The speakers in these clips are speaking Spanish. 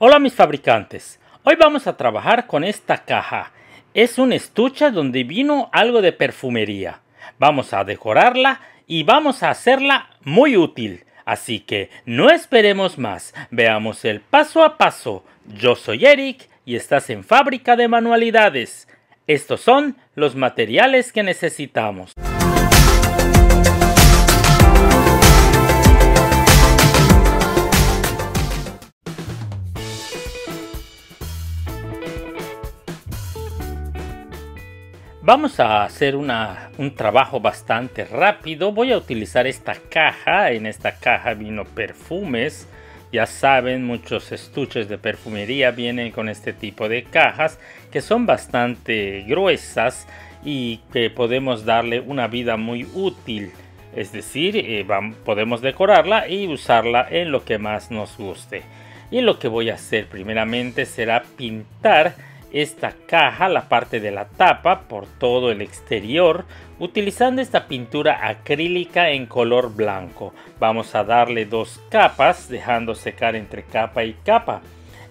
Hola mis fabricantes, hoy vamos a trabajar con esta caja. Es un estuche donde vino algo de perfumería. Vamos a decorarla y vamos a hacerla muy útil. Así que no esperemos más, veamos el paso a paso. Yo soy Eric y estás en Fábrica de Manualidades. Estos son los materiales que necesitamos. Vamos a hacer un trabajo bastante rápido. Voy a utilizar esta caja. En esta caja vino perfumes. Ya saben, muchos estuches de perfumería vienen con este tipo de cajas que son bastante gruesas y que podemos darle una vida muy útil. Es decir, eh, podemos decorarla y usarla en lo que más nos guste. Y lo que voy a hacer primeramente será pintar esta caja, la parte de la tapa, por todo el exterior, utilizando esta pintura acrílica en color blanco. Vamos a darle dos capas, dejando secar entre capa y capa.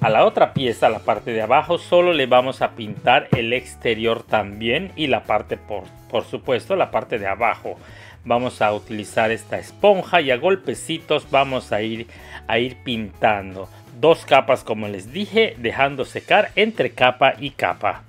A la otra pieza, la parte de abajo, solo le vamos a pintar el exterior también y la parte, por, por supuesto, la parte de abajo. Vamos a utilizar esta esponja y a golpecitos vamos a ir, a ir pintando dos capas como les dije, dejando secar entre capa y capa.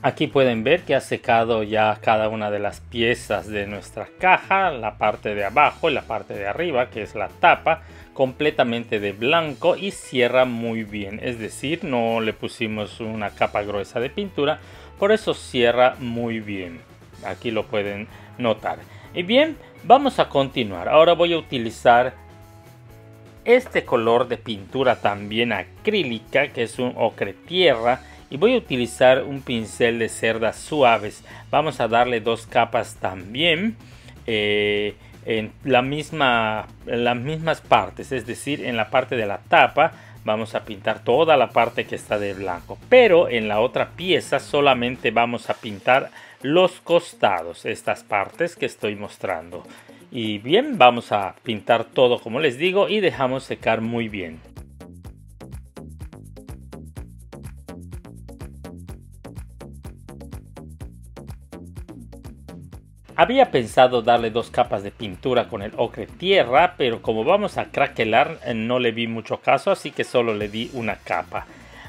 Aquí pueden ver que ha secado ya cada una de las piezas de nuestra caja, la parte de abajo y la parte de arriba que es la tapa completamente de blanco y cierra muy bien. Es decir no le pusimos una capa gruesa de pintura por eso cierra muy bien. Aquí lo pueden notar. Y bien vamos a continuar. Ahora voy a utilizar este color de pintura también acrílica que es un ocre tierra y voy a utilizar un pincel de cerdas suaves. Vamos a darle dos capas también eh, en la misma, las mismas partes, es decir, en la parte de la tapa vamos a pintar toda la parte que está de blanco, pero en la otra pieza solamente vamos a pintar los costados, estas partes que estoy mostrando. Y bien, vamos a pintar todo como les digo y dejamos secar muy bien. Había pensado darle dos capas de pintura con el ocre tierra, pero como vamos a craquelar eh, no le vi mucho caso, así que solo le di una capa.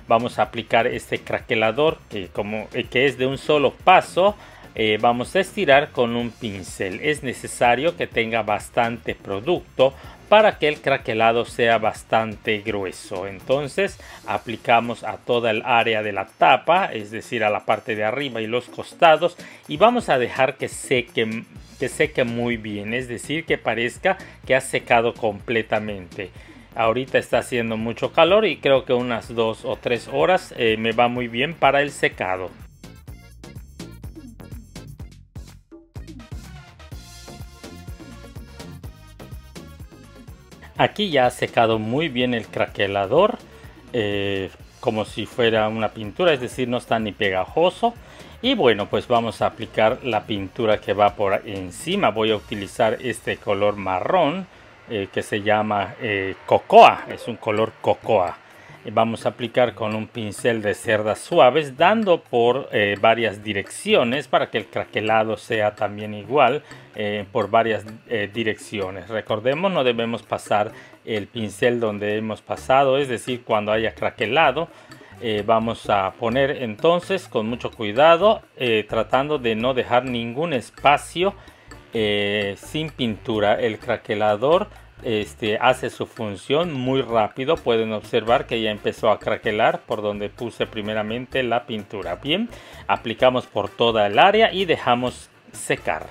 Vamos a aplicar este craquelador que, como, eh, que es de un solo paso. Eh, vamos a estirar con un pincel. Es necesario que tenga bastante producto para que el craquelado sea bastante grueso. Entonces aplicamos a toda el área de la tapa, es decir, a la parte de arriba y los costados y vamos a dejar que seque, que seque muy bien, es decir, que parezca que ha secado completamente. Ahorita está haciendo mucho calor y creo que unas dos o tres horas eh, me va muy bien para el secado. Aquí ya ha secado muy bien el craquelador, eh, como si fuera una pintura, es decir, no está ni pegajoso. Y bueno, pues vamos a aplicar la pintura que va por encima. Voy a utilizar este color marrón eh, que se llama eh, cocoa, es un color cocoa vamos a aplicar con un pincel de cerdas suaves dando por eh, varias direcciones para que el craquelado sea también igual eh, por varias eh, direcciones. Recordemos no debemos pasar el pincel donde hemos pasado es decir cuando haya craquelado vamos a poner entonces con mucho cuidado tratando de no dejar ningún espacio sin pintura. El craquelador este, hace su función muy rápido. Pueden observar que ya empezó a craquelar por donde puse primeramente la pintura. Bien, aplicamos por toda el área y dejamos secar.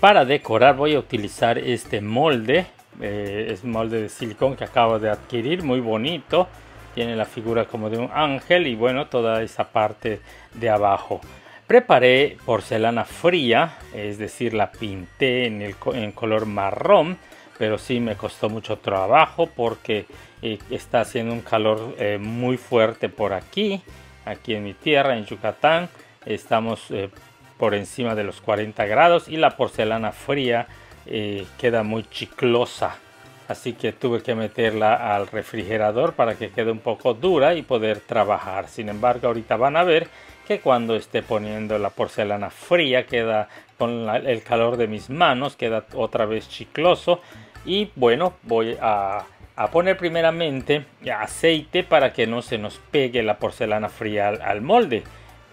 Para decorar voy a utilizar este molde. Eh, es molde de silicón que acabo de adquirir, muy bonito tiene la figura como de un ángel y bueno toda esa parte de abajo preparé porcelana fría es decir la pinté en el en color marrón pero sí me costó mucho trabajo porque eh, está haciendo un calor eh, muy fuerte por aquí, aquí en mi tierra, en Yucatán. Estamos eh, por encima de los 40 grados y la porcelana fría queda muy chiclosa. Así que tuve que meterla al refrigerador para que quede un poco dura y poder trabajar. Sin embargo, ahorita van a ver que cuando esté poniendo la porcelana fría queda con el calor de mis manos, queda otra vez chicloso. Y bueno, voy a, poner primeramente aceite para que no se nos pegue la porcelana fría al, molde.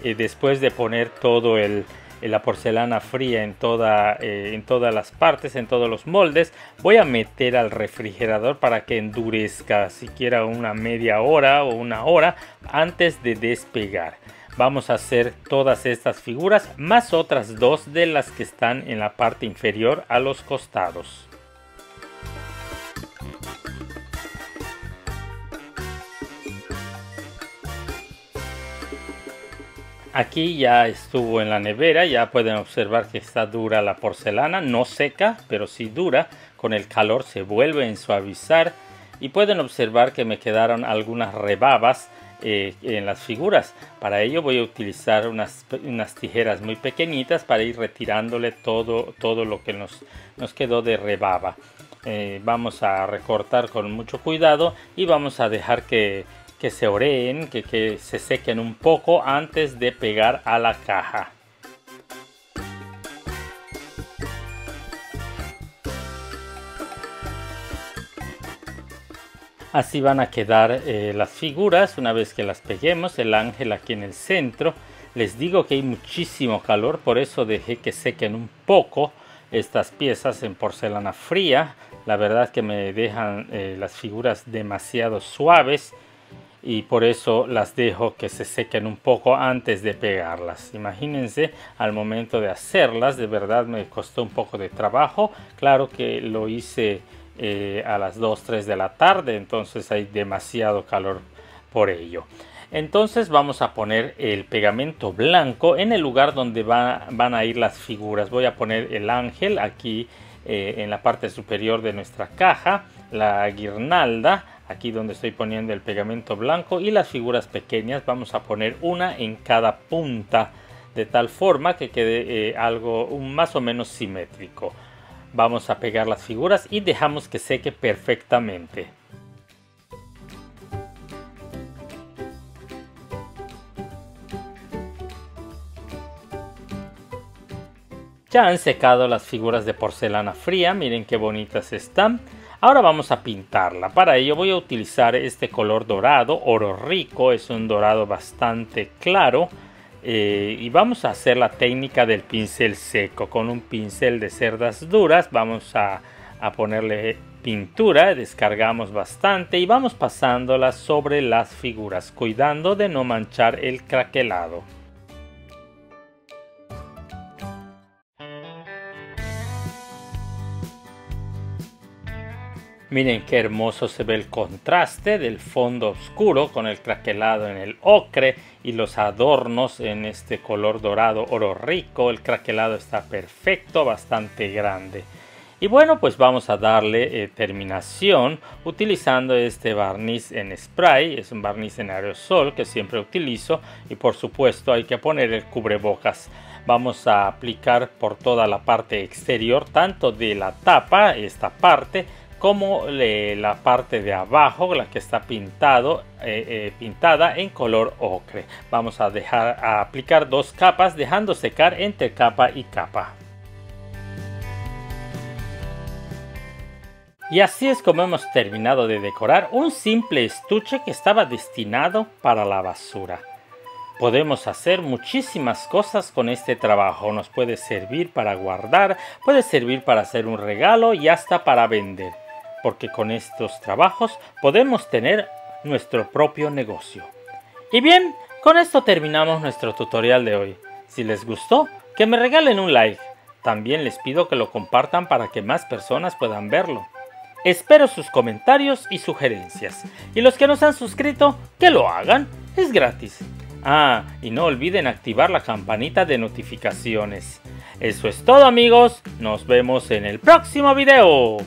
Y después de poner todo el, la porcelana fría en, toda, eh, en todas las partes, en todos los moldes, voy a meter al refrigerador para que endurezca siquiera una media hora o una hora antes de despegar. Vamos a hacer todas estas figuras más otras dos de las que están en la parte inferior a los costados. Aquí ya estuvo en la nevera, ya pueden observar que está dura la porcelana, no seca, pero sí dura. Con el calor se vuelve a suavizar y pueden observar que me quedaron algunas rebabas eh, en las figuras. Para ello voy a utilizar unas, tijeras muy pequeñitas para ir retirándole todo, todo lo que nos, nos quedó de rebaba. Eh, vamos a recortar con mucho cuidado y vamos a dejar que, que se oreen, que, que se sequen un poco antes de pegar a la caja. Así van a quedar eh, las figuras una vez que las peguemos. El ángel aquí en el centro. Les digo que hay muchísimo calor, por eso dejé que sequen un poco estas piezas en porcelana fría. La verdad que me dejan eh, las figuras demasiado suaves y por eso las dejo que se sequen un poco antes de pegarlas. Imagínense al momento de hacerlas, de verdad me costó un poco de trabajo. Claro que lo hice eh, a las 2, 3 de la tarde, entonces hay demasiado calor por ello. Entonces vamos a poner el pegamento blanco en el lugar donde van a ir las figuras. Voy a poner el ángel aquí eh, en la parte superior de nuestra caja, la guirnalda aquí donde estoy poniendo el pegamento blanco y las figuras pequeñas vamos a poner una en cada punta de tal forma que quede eh, algo más o menos simétrico. Vamos a pegar las figuras y dejamos que seque perfectamente. Ya han secado las figuras de porcelana fría, miren qué bonitas están. Ahora vamos a pintarla. Para ello voy a utilizar este color dorado, oro rico, es un dorado bastante claro. Eh, y vamos a hacer la técnica del pincel seco con un pincel de cerdas duras vamos a, a ponerle pintura descargamos bastante y vamos pasándola sobre las figuras cuidando de no manchar el craquelado Miren qué hermoso se ve el contraste del fondo oscuro con el craquelado en el ocre y los adornos en este color dorado oro rico. El craquelado está perfecto, bastante grande. Y bueno, pues vamos a darle eh, terminación utilizando este barniz en spray. Es un barniz en aerosol que siempre utilizo. Y por supuesto hay que poner el cubrebocas. Vamos a aplicar por toda la parte exterior, tanto de la tapa, esta parte, como la parte de abajo, la que está pintado, eh, eh, pintada en color ocre. Vamos a dejar a aplicar dos capas, dejando secar entre capa y capa. Y así es como hemos terminado de decorar un simple estuche que estaba destinado para la basura. Podemos hacer muchísimas cosas con este trabajo. Nos puede servir para guardar, puede servir para hacer un regalo y hasta para vender porque con estos trabajos podemos tener nuestro propio negocio. Y bien, con esto terminamos nuestro tutorial de hoy. Si les gustó, que me regalen un like. También les pido que lo compartan para que más personas puedan verlo. Espero sus comentarios y sugerencias. Y los que no se han suscrito, que lo hagan. Es gratis. Ah, y no olviden activar la campanita de notificaciones. Eso es todo amigos. Nos vemos en el próximo video.